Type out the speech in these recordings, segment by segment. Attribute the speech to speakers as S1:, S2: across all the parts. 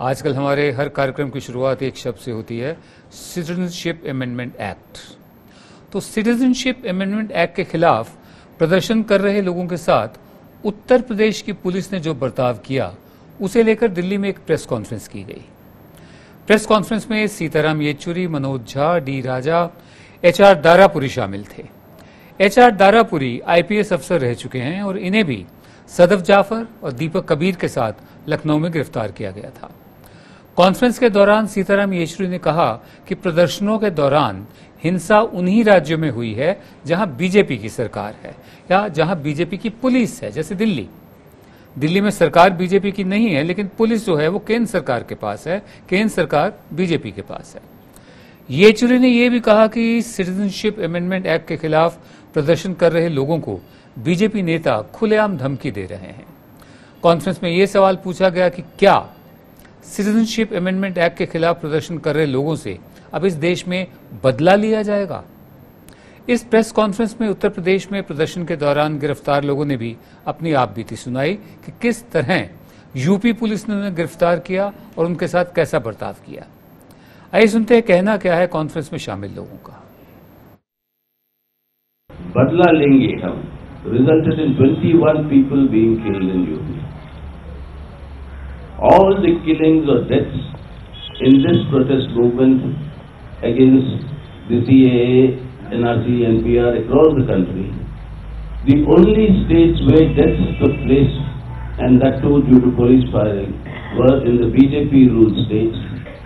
S1: आजकल हमारे हर कार्यक्रम की शुरुआत एक शब्द से होती है सिटीजनशिप अमेंडमेंट एक्ट तो सिटीजनशिप अमेंडमेंट एक्ट के खिलाफ प्रदर्शन कर रहे लोगों के साथ उत्तर प्रदेश की पुलिस ने जो बर्ताव किया, उसे लेकर दिल्ली में एक प्रेस कॉन्फ्रेंस की गई। प्रेस कॉन्फ्रेंस में सीताराम येचुरी, मनोज झा, डी राजा एचआर दारापुरी शामिल थे। एचआर दारापुरी आईपीएस अफसर रह चुके हैं और इन्हें भी सदफ जाफ़र और दीपक कबीर के साथ लखनऊ में गिरफ़्तार किया गया था। कॉन्फ्रेंस के दौरान सीताराम येचुरी ने कहा कि प्रदर्शनों के दौरान हिंसा उन्हीं राज्यों में हुई है जहाँ बीजेपी की सरकार है, या जहाँ बीजेपी की पुलिस है, जैसे दिल्ली। दिल्ली में सरकार बीजेपी की नहीं है, लेकिन पुलिस जो है वो केंद्र सरकार के पास है, केंद्र सरकार बीजेपी के पास है। येचुरी ने यह भी कहा कि सिटीजनशिप अमेंडमेंट एक्ट के खिलाफ प्रदर्शन कर रहे लोगों को बीजेपी नेता खुलेआम धमकी दे रहे हैं। कॉन्फ्रेंस में यह सवाल पूछा गया कि क्या सिटीजनशिप अमेंडमेंट एक्ट के खिलाफ प्रदर्शन कर रहे लोगों से अब इस देश में बदला लिया जाएगा। इस प्रेस कॉन्फ्रेंस में उत्तर प्रदेश में प्रदर्शन के दौरान गिरफ़्तार लोगों ने भी अपनी आप बीती सुनाई कि किस तरह यूपी पुलिस ने उन्हें गिरफ़्तार किया और उनके साथ कैसा बर्ताव किया। आइए सुनते हैं कहना क्या है कॉन्फ्रेंस में शामिल लोगों का।
S2: बदला लेंगे हम। Resulted in 21 people being killed in UP. All the killings or deaths in this protest movement against the CAA, NRC, NPR across the country, the only states where deaths took place, and that too due to police firing, were in the BJP ruled states.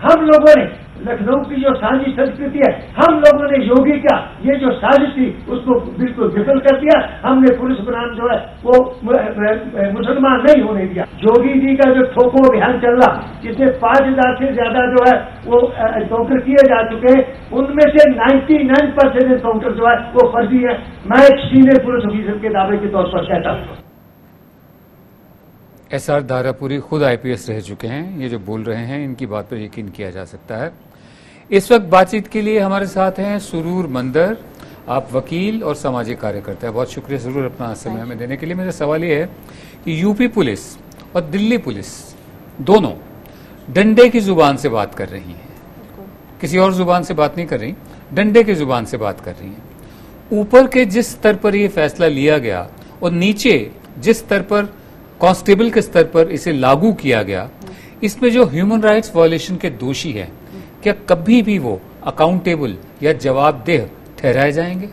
S3: हम लोगों ने लखनऊ की जो साझी संस्कृति है, हम लोगों ने योगी का ये जो साजिश थी, उसको बिल्कुल विफल कर दिया। हमने पुलिस बनाम जो है, वो मुसलमान नहीं होने दिया। योगी जी का जो ठोको अभियान चल रहा, जिसमें पाँच हज़ार से ज़्यादा जो है, वो एनकाउंटर किए जा चुके हैं। उनमें से नाइन्टी नाइन परसेंट एनकाउंटर जो है, वो फर्जी है। मैं एक सीनियर पुलिस ऑफिसर के दावे के तौर पर कहता हूँ।
S1: एस आर दारापुरी खुद आईपीएस रह चुके हैं। ये जो बोल रहे हैं, इनकी बात पर यकीन किया जा सकता है। इस वक्त बातचीत के लिए हमारे साथ हैं सुरूर मंदर। आप वकील और सामाजिक कार्यकर्ता है। बहुत शुक्रिया सुरूर अपना समय हमें देने के लिए। मेरा सवाल ये है कि यूपी पुलिस और दिल्ली पुलिस दोनों डंडे की ज़ुबान से बात कर रही हैं। किसी और ज़ुबान से बात नहीं कर रही डंडे की ज़ुबान से बात कर रही हैं। ऊपर के जिस स्तर पर यह फैसला लिया गया और नीचे जिस स्तर पर कांस्टेबल के स्तर पर इसे लागू किया गया इसमें जो ह्यूमन राइट्स वायलेशन के दोषी हैं क्या कभी भी वो अकाउंटेबल या जवाबदेह ठहराए जाएँगे?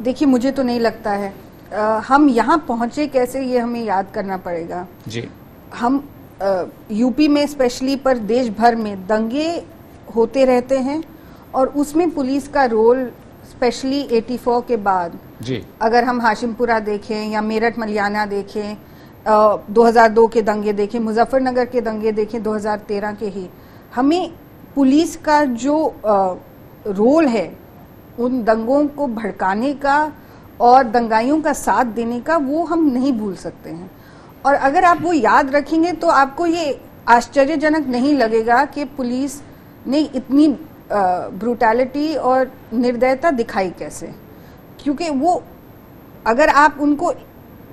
S4: देखिए मुझे तो नहीं लगता है। आ, हम यहाँ पहुँचे कैसे ये हमें याद करना पड़ेगा।
S1: जी।
S4: हम आ, यूपी में स्पेशली पर देश भर में दंगे होते रहते हैं और उसमें पुलिस का रोल स्पेशली 84 के बाद
S1: जी।
S4: अगर हम हाशिमपुरा देखें या मेरठ मलियाना देखें आ, 2002 के दंगे देखें मुजफ्फरनगर के दंगे देखें 2013 के ही हमें पुलिस का जो रोल है, उन दंगों को भड़काने का और दंगाइयों का साथ देने का, वो हम नहीं भूल सकते हैं। और अगर आप वो याद रखेंगे तो आपको ये आश्चर्यजनक नहीं लगेगा कि पुलिस ने इतनी ब्रूटैलिटी और निर्दयता दिखाई कैसे। क्योंकि वो, अगर आप उनको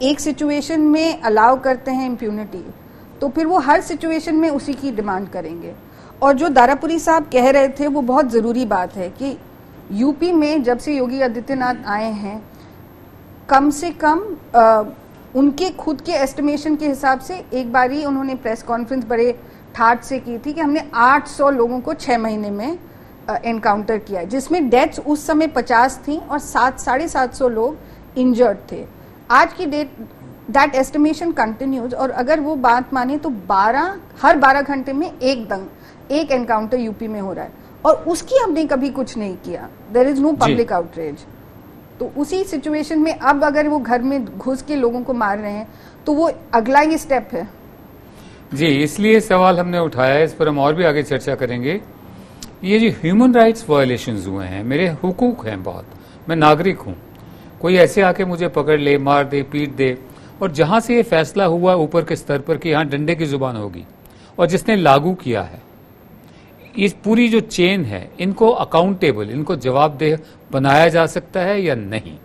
S4: एक सिचुएशन में अलाउ करते हैं इम्प्यूनिटी तो फिर वो हर सिचुएशन में उसी की डिमांड करेंगे। और जो दारापुरी साहब कह रहे थे वो बहुत ज़रूरी बात है कि यूपी में जब से योगी आदित्यनाथ आए हैं कम से कम आ, उनके खुद के एस्टिमेशन के हिसाब से एक बार ही उन्होंने प्रेस कॉन्फ्रेंस बड़े ठाट से की थी कि हमने 800 लोगों को छः महीने में एनकाउंटर किया जिसमें डेथ्स उस समय 50 थी और सात साढ़े सात सौ लोग इंजर्ड थे। आज की डेट दैट एस्टिमेशन कंटिन्यूज और अगर वो बात माने तो 12 हर 12 घंटे में एक दंग। एक एनकाउंटर यूपी में हो रहा है। और उसकी हमने कभी कुछ नहीं किया। There is no public outreach तो उसी सिचुएशन में अब अगर वो घर में घुस के लोगों को मार रहे हैं तो वो अगला ही स्टेप है।
S1: जी इसलिए सवाल हमने उठाया इस पर हम और भी आगे चर्चा करेंगे। ये जो ह्यूमन राइट्स वायलेशन हुए हैं। मेरे हुकूक हैं बहुत। मैं नागरिक हूँ। कोई ऐसे आके मुझे पकड़ ले मार दे पीट दे और जहाँ से ये फैसला हुआ ऊपर के स्तर पर कि यहाँ डंडे की ज़ुबान होगी और जिसने लागू किया है इस पूरी जो चेन है, इनको अकाउंटेबल इनको जवाबदेह बनाया जा सकता है या नहीं?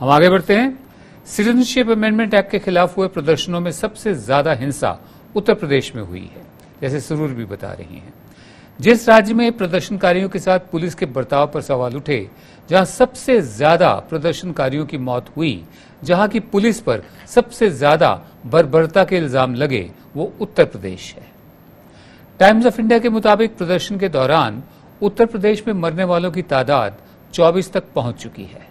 S1: हम आगे बढ़ते हैं। सिटीजनशिप अमेंडमेंट एक्ट के खिलाफ हुए प्रदर्शनों में सबसे ज़्यादा हिंसा उत्तर प्रदेश में हुई है, जैसे सरूर भी बता रही हैं। जिस राज्य में प्रदर्शनकारियों के साथ पुलिस के बर्ताव पर सवाल उठे, जहाँ सबसे ज़्यादा प्रदर्शनकारियों की मौत हुई, जहाँ की पुलिस पर सबसे ज़्यादा बर्बरता के इल्ज़ाम लगे, वो उत्तर प्रदेश है। टाइम्स ऑफ़ इंडिया के मुताबिक प्रदर्शन के दौरान उत्तर प्रदेश में मरने वालों की तादाद 24 तक पहुँच चुकी है।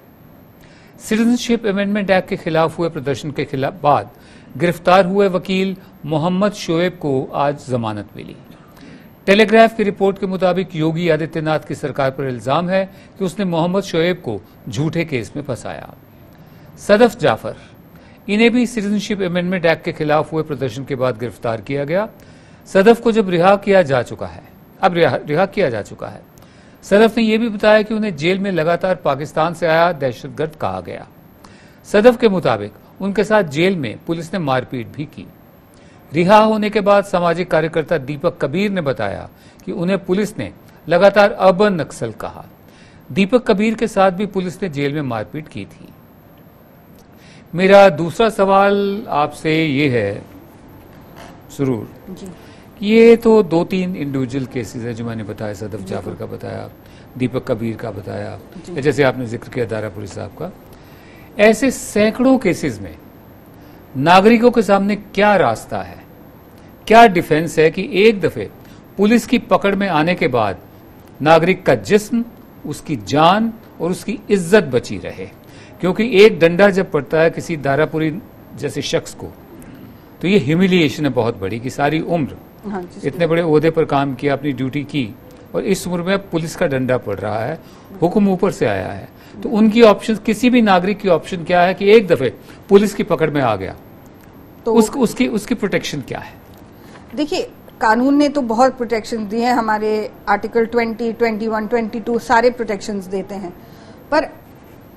S1: सिटीजनशिप अमेंडमेंट एक्ट के खिलाफ हुए प्रदर्शन के खिलाफ बाद गिरफ़्तार हुए वकील मोहम्मद शोएब को आज जमानत मिली। टेलीग्राफ की रिपोर्ट के मुताबिक योगी आदित्यनाथ की सरकार पर इल्ज़ाम है कि उसने मोहम्मद शोएब को झूठे केस में फंसाया। सदफ जाफ़र, इन्हें भी सिटीजनशिप अमेंडमेंट एक्ट के खिलाफ हुए प्रदर्शन के बाद गिरफ़्तार किया गया। सदफ को जब रिहा किया जा चुका है अब रिहा, किया जा चुका है। सदफ ने यह भी बताया कि उन्हें जेल में लगातार पाकिस्तान से आया दहशतगर्द कहा गया। सदफ के मुताबिक उनके साथ जेल में पुलिस ने मारपीट भी की। रिहा होने के बाद सामाजिक कार्यकर्ता दीपक कबीर ने बताया कि उन्हें पुलिस ने लगातार अर्बन नक्सल कहा। दीपक कबीर के साथ भी पुलिस ने जेल में मारपीट की थी। मेरा दूसरा सवाल आपसे ये है सुरूर।
S4: जी।
S1: ये तो दो तीन इंडिविजुअल केसेस है जो मैंने बताया सदफ जाफ़र का बताया दीपक कबीर का बताया जैसे आपने ज़िक्र किया दारापुरी साहब का। ऐसे सैकड़ों केसेस में नागरिकों के सामने क्या रास्ता है? क्या डिफेंस है कि एक दफे पुलिस की पकड़ में आने के बाद नागरिक का जिस्म उसकी जान और उसकी इज़्ज़त बची रहे? क्योंकि एक डंडा जब पड़ता है किसी दारापुरी जैसे शख्स को तो ये ह्यूमिलिएशन है बहुत बड़ी कि सारी उम्र
S4: हाँ
S1: इतने बड़े ओहदे पर काम किया अपनी ड्यूटी की और इस उम्र में पुलिस का डंडा पड़ रहा है हुक्म ऊपर से आया है। तो उनकी ऑप्शन किसी भी नागरिक की ऑप्शन क्या है कि एक दफे पुलिस की पकड़ में आ गया?
S4: तो
S1: उस, उसकी उसकी प्रोटेक्शन क्या है?
S4: देखिए कानून ने तो बहुत प्रोटेक्शन दिए हैं हमारे आर्टिकल 20, 21, 22 सारे प्रोटेक्शंस देते हैं। पर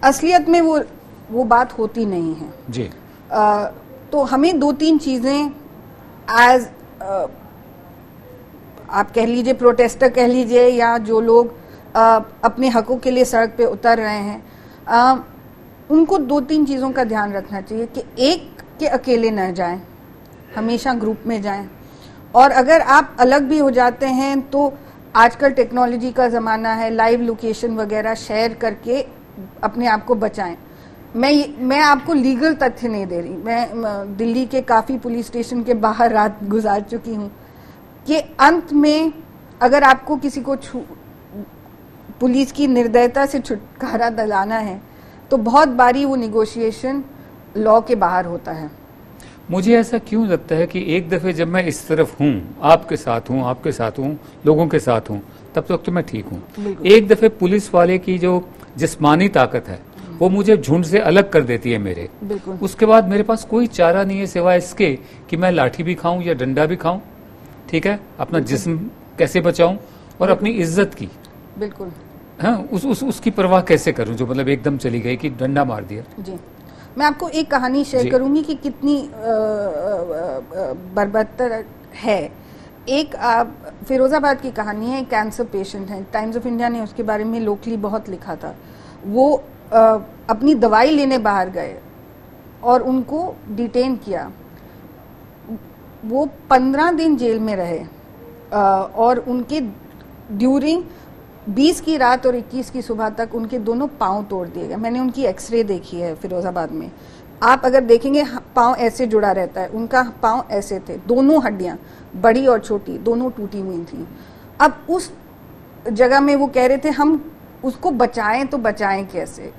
S4: असलियत में वो वो बात होती नहीं है।
S1: जी।
S4: अ, तो हमें दो तीन चीज़ें एज आप कह लीजिए प्रोटेस्टर कह लीजिए या जो लोग अ, अपने हकों के लिए सड़क पे उतर रहे हैं अ, उनको दो तीन चीज़ों का ध्यान रखना चाहिए कि एक के अकेले न जाएँ हमेशा ग्रुप में जाएँ। और अगर आप अलग भी हो जाते हैं तो आजकल टेक्नोलॉजी का ज़माना है लाइव लोकेशन वगैरह शेयर करके अपने आप को बचाएँ। मैं मैं आपको लीगल तथ्य नहीं दे रही। मैं दिल्ली के काफ़ी पुलिस स्टेशन के बाहर रात गुजार चुकी हूँ। कि अंत में अगर आपको किसी को छू पुलिस की निर्दयता से छुटकारा दिलाना है तो बहुत बारी वो निगोशिएशन लॉ के बाहर होता है।
S1: मुझे ऐसा क्यों लगता है कि एक दफे जब मैं इस तरफ़ हूँ आपके साथ हूँ आपके साथ हूँ लोगों के साथ हूँ तब तक तो मैं ठीक हूँ। एक दफे पुलिस वाले की जो जिस्मानी ताकत है वो मुझे झुंड से अलग कर देती है मेरे।
S4: बिल्कुल।
S1: उसके बाद मेरे पास कोई चारा नहीं है सिवाय इसके कि मैं लाठी भी खाऊं या डंडा भी खाऊं। ठीक है? अपना जिस्म कैसे बचाऊं? और अपनी इज़्ज़त की।
S4: बिल्कुल।
S1: हाँ उस, उस उसकी परवाह कैसे करूँ जो मतलब एकदम चली गई कि डंडा मार दिया?
S4: जी। मैं आपको एक कहानी शेयर करूँगी कि कितनी बर्बतर है। एक आप फिरोजाबाद की कहानी है कैंसर पेशेंट है। टाइम्स ऑफ़ इंडिया ने उसके बारे में लोकली बहुत लिखा था। वो अ, अपनी दवाई लेने बाहर गए और उनको डिटेन किया। वो पंद्रह दिन जेल में रहे और उनके ड्यूरिंग 20 की रात और 21 की सुबह तक उनके दोनों पाँव तोड़ दिए गए। मैंने उनकी एक्सरे देखी है फिरोजाबाद में। आप अगर देखेंगे पाँव ऐसे जुड़ा रहता है। उनका पाँव ऐसे थे। दोनों हड्डियाँ, बड़ी और छोटी, दोनों टूटी हुई थी। अब उस जगह में वो कह रहे थे, हम उसको बचाएँ तो बचाएँ कैसे?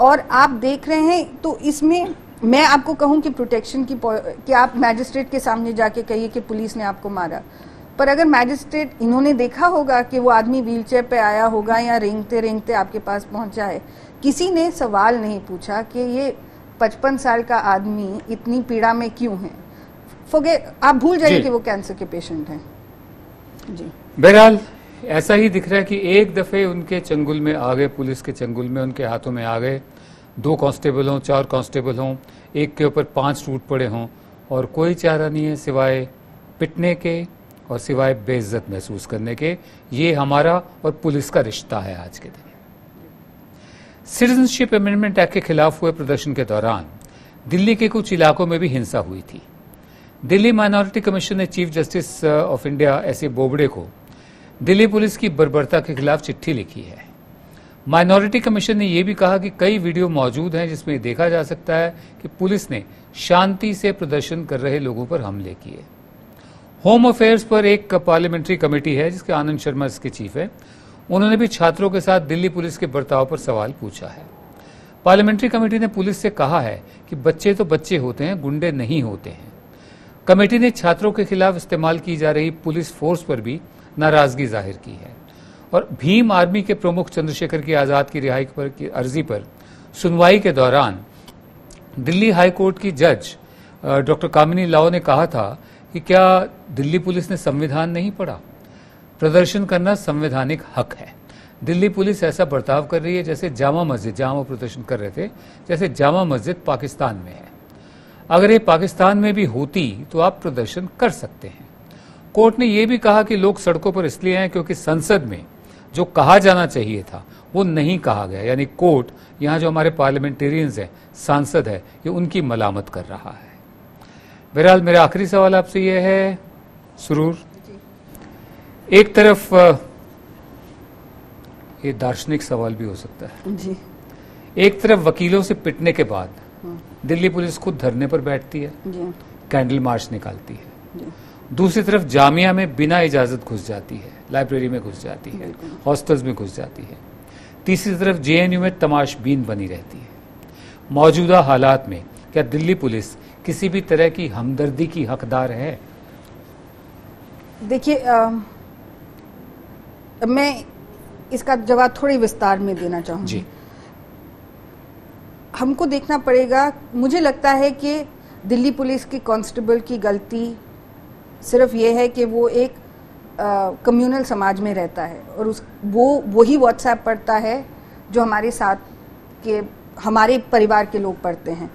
S4: और आप देख रहे हैं तो इसमें मैं आपको कहूँ कि प्रोटेक्शन की कि आप मैजिस्ट्रेट के सामने जाके कहिए कि पुलिस ने आपको मारा। पर अगर मैजिस्ट्रेट इन्होंने देखा होगा कि वो आदमी व्हीलचेयर पे आया होगा या रेंगते रेंगते आपके पास पहुँचा है किसी ने सवाल नहीं पूछा कि ये पचपन साल का आदमी इतनी पीड़ा में क्यों है? फोगे आप भूल जाइए कि वो कैंसर के पेशेंट हैं। जी।
S1: बहरहाल ऐसा ही दिख रहा है कि एक दफे उनके चंगुल में आ गए पुलिस के चंगुल में उनके हाथों में आ गए। दो कांस्टेबल हों, चार कांस्टेबल हों, एक के ऊपर पाँच टूट पड़े हों, और कोई चारा नहीं है सिवाय पिटने के और सिवाय बेइज्जत महसूस करने के। ये हमारा और पुलिस का रिश्ता है आज के दिन। सिटीजनशिप अमेंडमेंट एक्ट के खिलाफ हुए प्रदर्शन के दौरान दिल्ली के कुछ इलाकों में भी हिंसा हुई थी। दिल्ली माइनॉरिटी कमीशन ने chief justice of India S A Bobde को दिल्ली पुलिस की बर्बरता के खिलाफ चिट्ठी लिखी है। माइनॉरिटी कमीशन ने यह भी कहा कि कई वीडियो मौजूद हैं जिसमें देखा जा सकता है कि पुलिस ने शांति से प्रदर्शन कर रहे लोगों पर हमले किए। होम अफेयर्स पर एक पार्लियामेंट्री कमेटी है जिसके आनंद शर्मा इसके चीफ है। उन्होंने भी छात्रों के साथ दिल्ली पुलिस के बर्ताव पर सवाल पूछा है। पार्लियामेंट्री कमेटी ने पुलिस से कहा है कि बच्चे तो बच्चे होते हैं, गुंडे नहीं होते हैं। कमेटी ने छात्रों के खिलाफ इस्तेमाल की जा रही पुलिस फोर्स पर भी नाराज़गी ज़ाहिर की है। और भीम आर्मी के प्रमुख चंद्रशेखर की आज़ाद की रिहाई पर की अर्जी पर सुनवाई के दौरान दिल्ली हाईकोर्ट की जज डॉक्टर कामिनी लाओ ने कहा था कि क्या दिल्ली पुलिस ने संविधान नहीं पढ़ा? प्रदर्शन करना संवैधानिक हक है। दिल्ली पुलिस ऐसा बर्ताव कर रही है जैसे जामा मस्जिद, जहाँ वो प्रदर्शन कर रहे थे, जैसे जामा मस्जिद पाकिस्तान में है। अगर ये पाकिस्तान में भी होती तो आप प्रदर्शन कर सकते हैं। कोर्ट ने यह भी कहा कि लोग सड़कों पर इसलिए हैं क्योंकि संसद में जो कहा जाना चाहिए था वो नहीं कहा गया। यानी कोर्ट यहाँ जो हमारे पार्लियामेंटेरियंस हैं सांसद है ये उनकी मलामत कर रहा है। बहरहाल मेरा आखिरी सवाल आपसे यह है सुरूर। एक तरफ़ ये दार्शनिक सवाल भी हो सकता है।
S4: जी।
S1: एक तरफ़ वकीलों से पिटने के बाद दिल्ली पुलिस खुद धरने पर बैठती है
S4: जी।
S1: कैंडल मार्च निकालती है।
S4: जी।
S1: दूसरी तरफ़ जामिया में बिना इजाज़त घुस जाती है लाइब्रेरी में घुस जाती है हॉस्टल्स में घुस जाती है। तीसरी तरफ़ जेएनयू में तमाशबीन बनी रहती है। मौजूदा हालात में क्या दिल्ली पुलिस किसी भी तरह की हमदर्दी की हकदार है?
S4: देखिए मैं इसका जवाब थोड़ी विस्तार में देना चाहूँगी। हमको देखना पड़ेगा मुझे लगता है कि दिल्ली पुलिस की कांस्टेबल की गलती सिर्फ़ ये है कि वो एक कम्युनल समाज में रहता है और उस, वो, वही व्हाट्सएप पढ़ता है जो हमारे साथ के, हमारे परिवार के लोग पढ़ते हैं।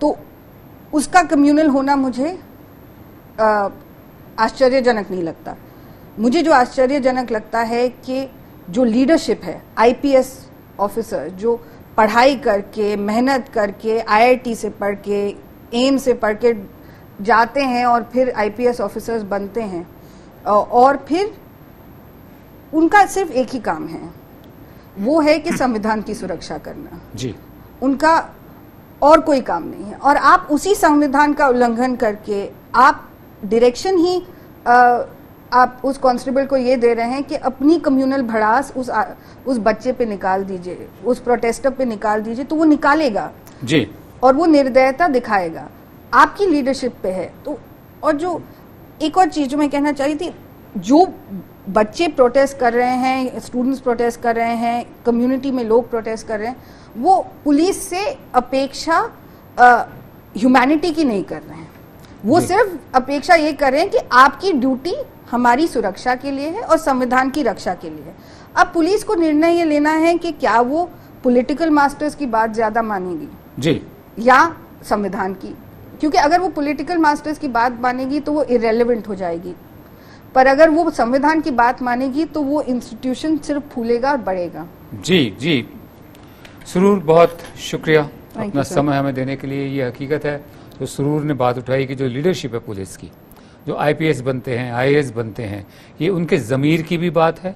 S4: तो उसका कम्युनल होना मुझे आश्चर्यजनक नहीं लगता। मुझे जो आश्चर्यजनक लगता है कि जो लीडरशिप है आईपीएस ऑफिसर जो पढ़ाई करके, मेहनत करके आईआईटी से पढ़ के एम से पढ़ के जाते हैं और फिर आईपीएस ऑफिसर्स बनते हैं। और फिर उनका सिर्फ़ एक ही काम है। वो है कि संविधान की सुरक्षा करना।
S1: जी।
S4: उनका और कोई काम नहीं है। और आप उसी संविधान का उल्लंघन करके आप डायरेक्शन ही अ, आप उस कांस्टेबल को ये दे रहे हैं कि अपनी कम्युनल भड़ास उस आ, उस बच्चे पे निकाल दीजिए उस प्रोटेस्टर पे निकाल दीजिए तो वो निकालेगा।
S1: जी।
S4: और वो निर्दयता दिखाएगा। आपकी लीडरशिप पे है। तो और जो एक और चीज़ जो मैं कहना चाह रही थी जो बच्चे प्रोटेस्ट कर रहे हैं स्टूडेंट्स प्रोटेस्ट कर रहे हैं कम्युनिटी में लोग प्रोटेस्ट कर रहे हैं वो पुलिस से अपेक्षा ह्यूमैनिटी की नहीं कर रहे हैं। वो सिर्फ़ अपेक्षा ये कर रहे हैं कि आपकी ड्यूटी हमारी सुरक्षा के लिए है और संविधान की रक्षा के लिए है। अब पुलिस को निर्णय ये लेना है कि क्या वो पॉलिटिकल मास्टर्स की बात ज़्यादा मानेगी
S1: जी।
S4: या संविधान की। क्योंकि अगर वो पॉलिटिकल मास्टर्स की बात मानेगी तो वो इरेलीवेंट हो जाएगी। पर अगर वो संविधान की बात मानेगी तो वो इंस्टीट्यूशन सिर्फ़ फूलेगा और बढ़ेगा।
S1: जी जी। सुरूर बहुत शुक्रिया। अपना समय हमें देने के लिए ये हकीकत है। जो सुरूर ने बात उठाई कि जो लीडरशिप है पुलिस की जो आईपीएस बनते हैं आईएएस बनते हैं ये उनके ज़मीर की भी बात है।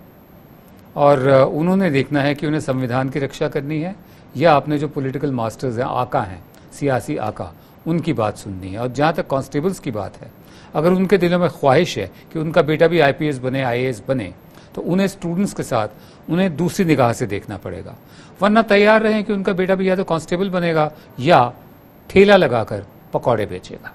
S1: और उन्होंने देखना है कि उन्हें संविधान की रक्षा करनी है। या अपने जो पॉलिटिकल मास्टर्स हैं आका हैं सियासी आका उनकी बात सुननी है। और जहाँ तक कांस्टेबल्स की बात है, अगर उनके दिलों में ख्वाहिश है कि उनका बेटा भी आईपीएस बने आईएएस बने तो उन्हें स्टूडेंट्स के साथ उन्हें दूसरी निगाह से देखना पड़ेगा। वरना तैयार रहें कि उनका बेटा भी या तो कांस्टेबल बनेगा या ठेला लगाकर पकौड़े बेचेगा।